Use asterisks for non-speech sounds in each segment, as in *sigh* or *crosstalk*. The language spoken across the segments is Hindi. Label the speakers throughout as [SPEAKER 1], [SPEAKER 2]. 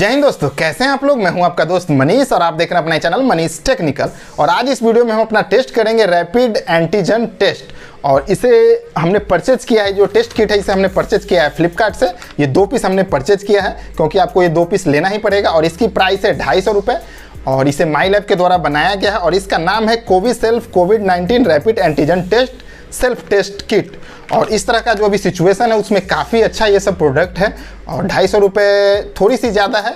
[SPEAKER 1] जय हिंद दोस्तों, कैसे हैं आप लोग? मैं हूँ आपका दोस्त मनीष और आप देख रहे हैं अपना चैनल मनीष टेक्निकल। और आज इस वीडियो में हम अपना टेस्ट करेंगे रैपिड एंटीजन टेस्ट। और इसे हमने परचेज किया है, जो टेस्ट किट है, इसे हमने परचेज किया है फ्लिपकार्ट से। ये दो पीस हमने परचेज किया है, क्योंकि आपको ये दो पीस लेना ही पड़ेगा। और इसकी प्राइस है ढाई सौ रुपये और इसे माई लैब के द्वारा बनाया गया है। और इसका नाम है CoviSelf covid nineteen rapid antigen test. Self test kit. और इस तरह का जो अभी सिचुएशन है, उसमें काफ़ी अच्छा ये सब प्रोडक्ट है। और ढाई सौ रुपये थोड़ी सी ज़्यादा है।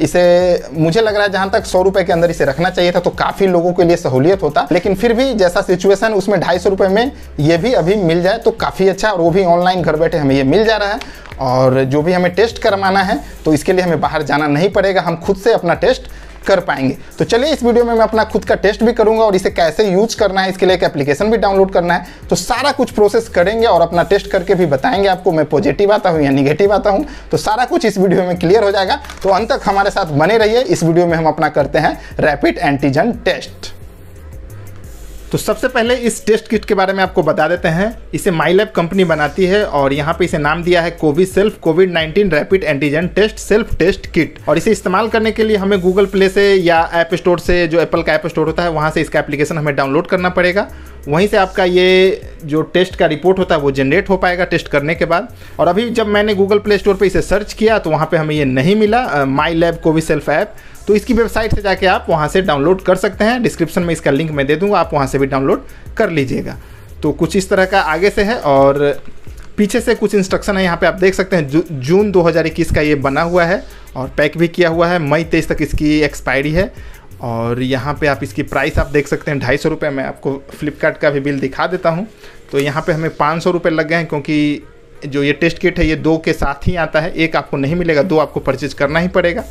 [SPEAKER 1] इसे मुझे लग रहा है जहाँ तक सौ रुपये के अंदर इसे रखना चाहिए था तो काफ़ी लोगों के लिए सहूलियत होता। लेकिन फिर भी जैसा सिचुएशन उसमें ढाई सौ रुपये में ये भी अभी मिल जाए तो काफ़ी अच्छा। और वो भी ऑनलाइन घर बैठे हमें ये मिल जा रहा है। और जो भी हमें टेस्ट करवाना है तो इसके लिए हमें बाहर जाना नहीं पड़ेगा। हम खुद से अपना टेस्ट कर पाएँगे। तो चलिए इस वीडियो में मैं अपना खुद का टेस्ट भी करूँगा और इसे कैसे यूज़ करना है, इसके लिए एक एप्लीकेशन भी डाउनलोड करना है। तो सारा कुछ प्रोसेस करेंगे और अपना टेस्ट करके भी बताएँगे आपको, मैं पॉजिटिव आता हूँ या निगेटिव आता हूँ। तो सारा कुछ इस वीडियो में क्लियर हो जाएगा। तो अंत तक हमारे साथ बने रहिए। इस वीडियो में हम अपना करते हैं रैपिड एंटीजन टेस्ट तो सबसे पहले इस टेस्ट किट के बारे में आपको बता देते हैं। इसे माइलैब कंपनी बनाती है और यहाँ पे इसे नाम दिया है CoviSelf covid 19 rapid antigen test self test kit और इसे इस्तेमाल करने के लिए हमें गूगल प्ले से या एप स्टोर से, जो एप्पल का एप स्टोर होता है, वहाँ से इसका एप्लीकेशन हमें डाउनलोड करना पड़ेगा। वहीं से आपका ये जो टेस्ट का रिपोर्ट होता है वो जनरेट हो पाएगा टेस्ट करने के बाद। और अभी जब मैंने गूगल प्ले स्टोर पर इसे सर्च किया तो वहाँ पर हमें ये नहीं मिला my lab covid self app तो इसकी वेबसाइट से जाके आप वहाँ से डाउनलोड कर सकते हैं। डिस्क्रिप्शन में इसका लिंक मैं दे दूँगा आप वहाँ से भी डाउनलोड कर लीजिएगा। तो कुछ इस तरह का आगे से है और पीछे से कुछ इंस्ट्रक्शन है यहाँ पे आप देख सकते हैं जू, जून 2021 का ये बना हुआ है और पैक भी किया हुआ है। मई तेईस तक इसकी एक्सपायरी है। और यहाँ पे आप इसकी प्राइस आप देख सकते हैं, ढाई सौ रुपये मैं आपको फ्लिपकार्ट का भी बिल दिखा देता हूँ। तो यहाँ पे हमें पाँच सौ रुपये लग गए हैं क्योंकि जो ये टेस्ट किट है, ये दो के साथ ही आता है। एक आपको नहीं मिलेगा, दो आपको परचेज करना ही पड़ेगा।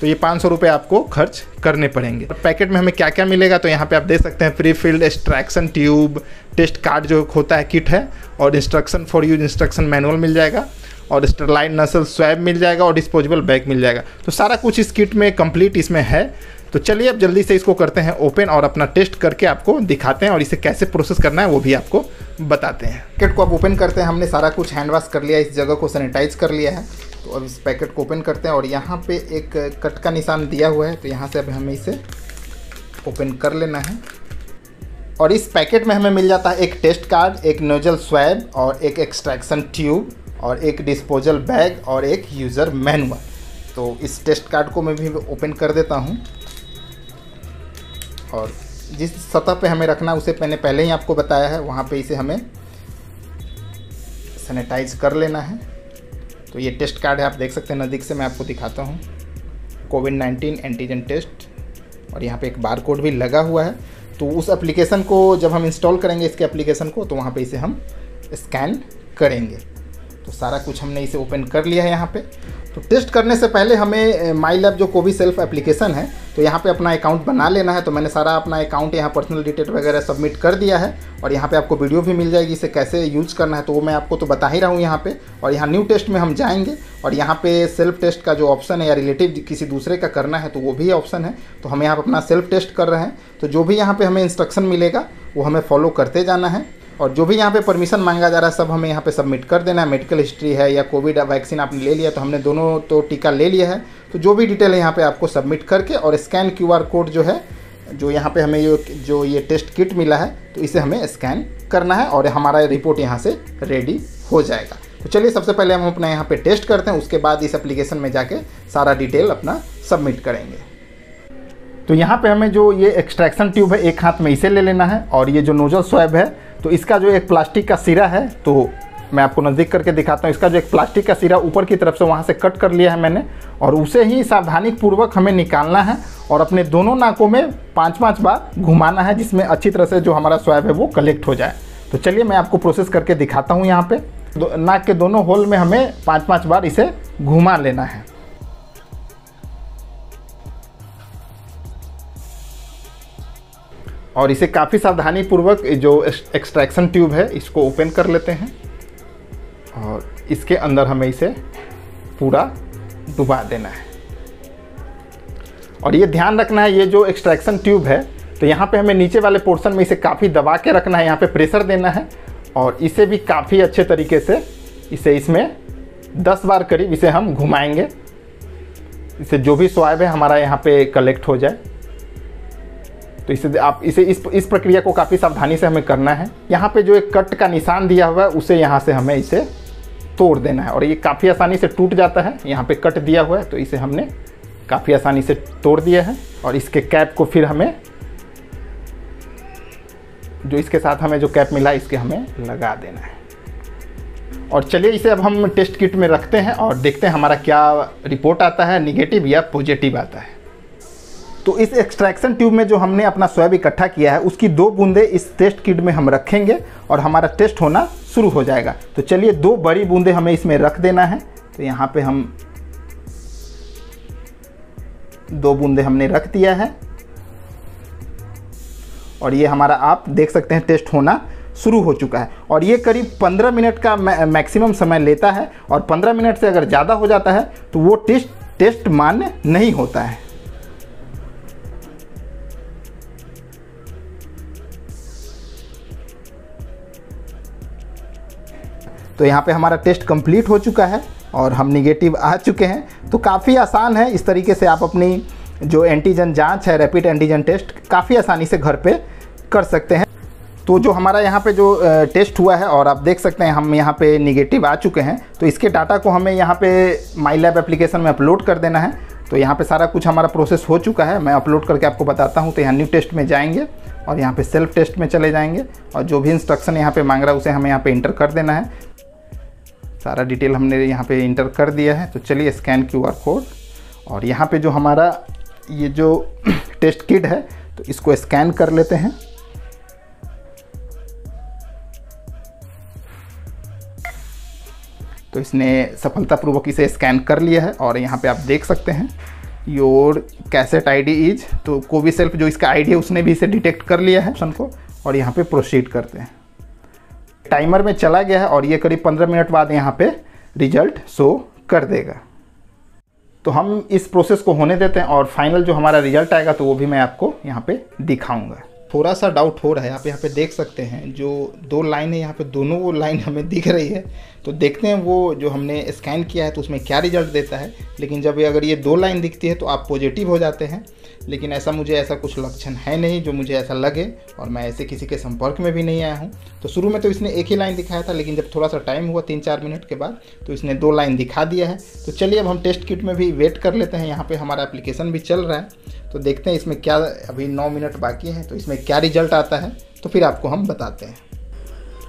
[SPEAKER 1] तो ये पाँच सौ रुपये आपको खर्च करने पड़ेंगे। पैकेट में हमें क्या क्या मिलेगा तो यहाँ पे आप देख सकते हैं pre filled extraction tube test card जो होता है किट है, और instruction for use instruction manual मिल जाएगा, और स्टरलाइन नसल स्वैब मिल जाएगा, और डिस्पोजेबल बैग मिल जाएगा। तो सारा कुछ इस किट में कंप्लीट इसमें है। तो चलिए अब जल्दी से इसको करते हैं ओपन और अपना टेस्ट करके आपको दिखाते हैं और इसे कैसे प्रोसेस करना है वो भी आपको बताते हैं। पैकेट को आप ओपन करते हैं। हमने सारा कुछ हैंड वॉश कर लिया, इस जगह को सैनिटाइज कर लिया है। तो अब इस पैकेट को ओपन करते हैं और यहाँ पे एक कट का निशान दिया हुआ है। तो यहाँ से अब हमें इसे ओपन कर लेना है। और इस पैकेट में हमें मिल जाता है एक टेस्ट कार्ड एक नोजल स्वैब और एक एक्सट्रैक्शन ट्यूब और एक डिस्पोजल बैग और एक यूज़र मैनुअल तो इस टेस्ट कार्ड को मैं भी ओपन कर देता हूँ। और जिस सतह पे हमें रखना उसे मैंने पहले ही आपको बताया है, वहाँ पे इसे हमें सैनिटाइज कर लेना है। तो ये टेस्ट कार्ड है, आप देख सकते हैं नज़दीक से मैं आपको दिखाता हूँ। कोविड नाइन्टीन एंटीजन टेस्ट और यहाँ पे एक बार कोड भी लगा हुआ है। तो उस एप्लीकेशन को जब हम इंस्टॉल करेंगे, इसके एप्लीकेशन को तो वहाँ पे इसे हम स्कैन करेंगे। तो सारा कुछ हमने इसे ओपन कर लिया है यहाँ पे। तो टेस्ट करने से पहले हमें माई लैब जो कोवी सेल्फ एप्लीकेशन है तो यहाँ पे अपना अकाउंट बना लेना है। तो मैंने सारा अपना अकाउंट यहाँ पर्सनल डिटेल वगैरह सबमिट कर दिया है और यहाँ पे आपको वीडियो भी मिल जाएगी इसे कैसे यूज़ करना है। तो वो मैं आपको तो बता ही रहा हूँ यहाँ पे। और यहाँ न्यू टेस्ट में हम जाएँगे और यहाँ पे सेल्फ टेस्ट का जो ऑप्शन है या रिलेटिव किसी दूसरे का करना है तो वो भी ऑप्शन है। तो हम यहाँ पर अपना सेल्फ टेस्ट कर रहे हैं। तो जो भी यहाँ पर हमें इंस्ट्रक्शन मिलेगा, वो हमें फॉलो करते जाना है। और जो भी यहाँ पे परमिशन मांगा जा रहा है, सब हमें यहाँ पे सबमिट कर देना है। मेडिकल हिस्ट्री है या कोविड वैक्सीन आपने ले लिया तो हमने दोनों तो टीका ले लिया है। तो जो भी डिटेल है यहाँ पे आपको सबमिट करके और स्कैन क्यूआर कोड जो है, जो यहाँ पे हमें ये जो ये टेस्ट किट मिला है तो इसे हमें स्कैन करना है और हमारा रिपोर्ट यहाँ से रेडी हो जाएगा। तो चलिए, सबसे पहले हम अपना यहाँ पे टेस्ट करते हैं, उसके बाद इस एप्लीकेशन में जाके सारा डिटेल अपना सबमिट करेंगे। तो यहाँ पे हमें जो ये एक्सट्रैक्शन ट्यूब है, एक हाथ में इसे ले लेना है और ये जो नोजल स्वैब है तो इसका जो एक प्लास्टिक का सिरा है तो मैं आपको नज़दीक करके दिखाता हूँ। इसका जो एक प्लास्टिक का सिरा ऊपर की तरफ़ से वहाँ से कट कर लिया है मैंने और उसे ही सावधानी पूर्वक हमें निकालना है और अपने दोनों नाकों में पाँच पाँच बार घुमाना है, जिसमें अच्छी तरह से जो हमारा स्वैब है वो कलेक्ट हो जाए। तो चलिए मैं आपको प्रोसेस करके दिखाता हूँ यहाँ पर नाक के दोनों होल में हमें पाँच पाँच बार इसे घुमा लेना है। और इसे काफ़ी सावधानी पूर्वक जो एक्सट्रैक्शन ट्यूब है, इसको ओपन कर लेते हैं। और इसके अंदर हमें इसे पूरा डुबा देना है। और ये ध्यान रखना है, ये जो एक्सट्रैक्शन ट्यूब है तो यहाँ पे हमें नीचे वाले पोर्शन में इसे काफ़ी दबा के रखना है, यहाँ पे प्रेशर देना है। और इसे भी काफ़ी अच्छे तरीके से इसे इसमें 10 बार करीब इसे हम घुमाएँगे। इसे जो भी स्वाइब है, हमारा यहाँ पे कलेक्ट हो जाए। तो इसे, आप इसे इस इस प्रक्रिया को काफ़ी सावधानी से हमें करना है। यहाँ पे जो एक कट का निशान दिया हुआ है, उसे यहाँ से हमें इसे तोड़ देना है। और ये काफ़ी आसानी से टूट जाता है। यहाँ पे कट दिया हुआ है तो इसे हमने काफ़ी आसानी से तोड़ दिया है। और इसके कैप को फिर हमें, जो इसके साथ हमें जो कैप मिला, इसके हमें लगा देना है। और चलिए, इसे अब हम टेस्ट किट में रखते हैं और देखते हैं हमारा क्या रिपोर्ट आता है, निगेटिव या पॉजिटिव आता है। तो इस एक्सट्रैक्शन ट्यूब में जो हमने अपना स्वैब इकट्ठा किया है, उसकी दो बूंदे इस टेस्ट किट में हम रखेंगे और हमारा टेस्ट होना शुरू हो जाएगा। तो चलिए दो बड़ी बूंदे हमें इसमें रख देना है। तो यहाँ पे हम दो बूंदे हमने रख दिया है। और ये हमारा आप देख सकते हैं टेस्ट होना शुरू हो चुका है। और ये करीब 15 मिनट का मैक्सिमम समय लेता है। और 15 मिनट से अगर ज़्यादा हो जाता है तो वो टेस्ट टेस्ट मान्य नहीं होता है। तो यहाँ पे हमारा टेस्ट कंप्लीट हो चुका है और हम निगेटिव आ चुके हैं। तो काफ़ी आसान है इस तरीके से आप अपनी जो एंटीजन जाँच है, रैपिड एंटीजन टेस्ट, काफ़ी आसानी से घर पे कर सकते हैं। तो जो हमारा यहाँ पे जो टेस्ट हुआ है और आप देख सकते हैं, हम यहाँ पे निगेटिव आ चुके हैं। तो इसके डाटा को हमें यहाँ पे माई लैब एप्लीकेशन में अपलोड कर देना है। तो यहाँ पे सारा कुछ हमारा प्रोसेस हो चुका है। मैं अपलोड करके आपको बताता हूँ तो यहाँ न्यू टेस्ट में जाएँगे और यहाँ पे सेल्फ टेस्ट में चले जाएँगे और जो भी इंस्ट्रक्शन यहाँ पे मांग रहा है, उसे हमें यहाँ पे इंटर कर देना है। सारा डिटेल हमने यहाँ पे इंटर कर दिया है। तो चलिए स्कैन क्यू आर कोड। और यहाँ पे जो हमारा ये जो *clears throat* टेस्ट किट है तो इसको स्कैन कर लेते हैं। तो इसने सफलतापूर्वक इसे स्कैन कर लिया है और यहाँ पे आप देख सकते हैं, योर कैसेट आईडी इज़ तो कोवी सेल्फ जो इसका आईडी है, उसने भी इसे डिटेक्ट कर लिया है ऑप्शन को। और यहाँ पे प्रोसीड करते हैं। टाइमर में चला गया है और ये करीब पंद्रह मिनट बाद यहाँ पे रिज़ल्ट शो कर देगा। तो हम इस प्रोसेस को होने देते हैं और फाइनल जो हमारा रिज़ल्ट आएगा तो वो भी मैं आपको यहाँ पे दिखाऊँगा। थोड़ा सा डाउट हो रहा है, आप यहाँ पे देख सकते हैं, जो दो लाइन है यहाँ पे, दोनों वो लाइन हमें दिख रही है। तो देखते हैं वो जो हमने स्कैन किया है तो उसमें क्या रिज़ल्ट देता है, लेकिन जब अगर ये दो लाइन दिखती है तो आप पॉजिटिव हो जाते हैं। लेकिन ऐसा मुझे ऐसा कुछ लक्षण है नहीं जो मुझे ऐसा लगे और मैं ऐसे किसी के संपर्क में भी नहीं आया हूँ। तो शुरू में तो इसने एक ही लाइन दिखाया था, लेकिन जब थोड़ा सा टाइम हुआ तीन चार मिनट के बाद तो इसने दो लाइन दिखा दिया है। तो चलिए अब हम टेस्ट किट में भी वेट कर लेते हैं। यहाँ पर हमारा एप्लीकेशन भी चल रहा है। तो देखते हैं इसमें क्या अभी नौ मिनट बाकी हैं तो इसमें क्या रिज़ल्ट आता है तो फिर आपको हम बताते हैं।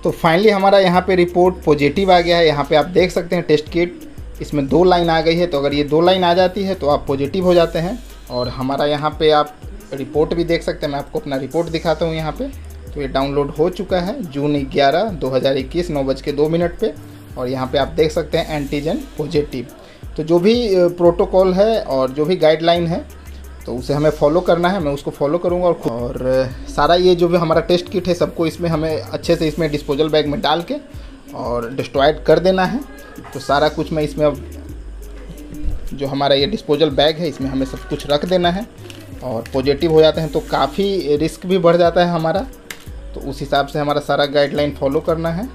[SPEAKER 1] तो फाइनली हमारा यहाँ पे रिपोर्ट पॉजिटिव आ गया है। यहाँ पे आप देख सकते हैं टेस्ट किट इसमें दो लाइन आ गई है। तो अगर ये दो लाइन आ जाती है तो आप पॉजिटिव हो जाते हैं। और हमारा यहाँ पे आप रिपोर्ट भी देख सकते हैं। मैं आपको अपना रिपोर्ट दिखाता हूँ यहाँ पे। तो ये डाउनलोड हो चुका है जून ग्यारह, दो हज़ार इक्कीस, नौ बज के दो मिनट पर और यहाँ पे आप देख सकते हैं एंटीजन पॉजिटिव। तो जो भी प्रोटोकॉल है और जो भी गाइडलाइन है तो उसे हमें फॉलो करना है। मैं उसको फॉलो करूँगा और और सारा ये जो भी हमारा टेस्ट किट है, सबको इसमें हमें अच्छे से इसमें डिस्पोजल बैग में डाल के और डिस्ट्रॉयड कर देना है। तो सारा कुछ मैं इसमें अब जो हमारा ये डिस्पोजल बैग है, इसमें हमें सब कुछ रख देना है और पॉजिटिव हो जाते हैं तो काफ़ी रिस्क भी बढ़ जाता है हमारा। तो उस हिसाब से हमारा सारा गाइडलाइन फॉलो करना है।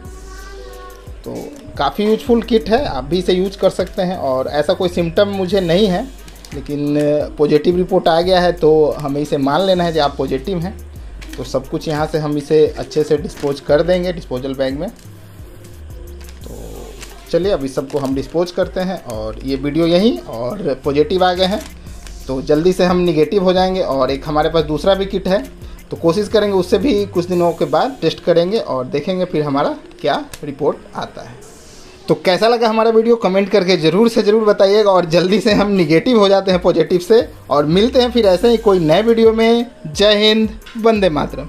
[SPEAKER 1] तो काफ़ी यूजफुल किट है, आप भी इसे यूज़ कर सकते हैं और ऐसा कोई सिम्टम मुझे नहीं है, लेकिन पॉजिटिव रिपोर्ट आ गया है तो हमें इसे मान लेना है कि आप पॉजिटिव हैं। तो सब कुछ यहाँ से हम इसे अच्छे से डिस्पोज कर देंगे डिस्पोजल बैग में। चलिए, अभी सबको हम डिस्पोज करते हैं और ये वीडियो यहीं और पॉजिटिव आ गए हैं। तो जल्दी से हम निगेटिव हो जाएँगे और एक हमारे पास दूसरा भी किट है। तो कोशिश करेंगे उससे भी कुछ दिनों के बाद टेस्ट करेंगे और देखेंगे फिर हमारा क्या रिपोर्ट आता है। तो कैसा लगा हमारा वीडियो कमेंट करके ज़रूर से ज़रूर बताइएगा और जल्दी से हम निगेटिव हो जाते हैं पॉजिटिव से। और मिलते हैं फिर ऐसे ही कोई नए वीडियो में। जय हिंद, वंदे मातरम।